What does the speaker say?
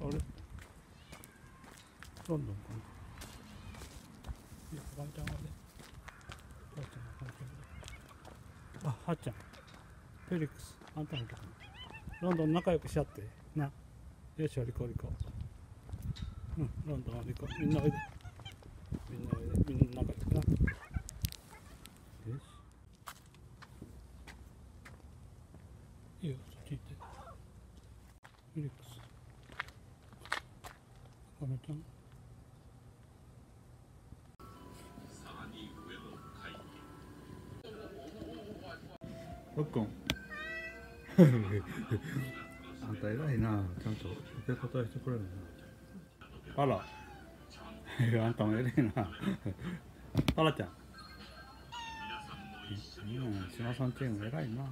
あれ？ロンドンかないや、ワンちゃんはね。ワンちゃんは関係ない。あ、はっちゃん。フェリックス、あんたのとこロンドン仲良くしちゃって。な。よし、おりこおりこ。うん、ロンドンおりこ。みんなおいで。みんなおいで。みんな仲良くな。よし。いいよ、そっち行って。フェリックス。あめちゃん。ロックン。あんた偉いな。ちゃんと受け答えしてくれるな。あら。あんたも偉いな。あらちゃん。うん、島さんチーム偉いな。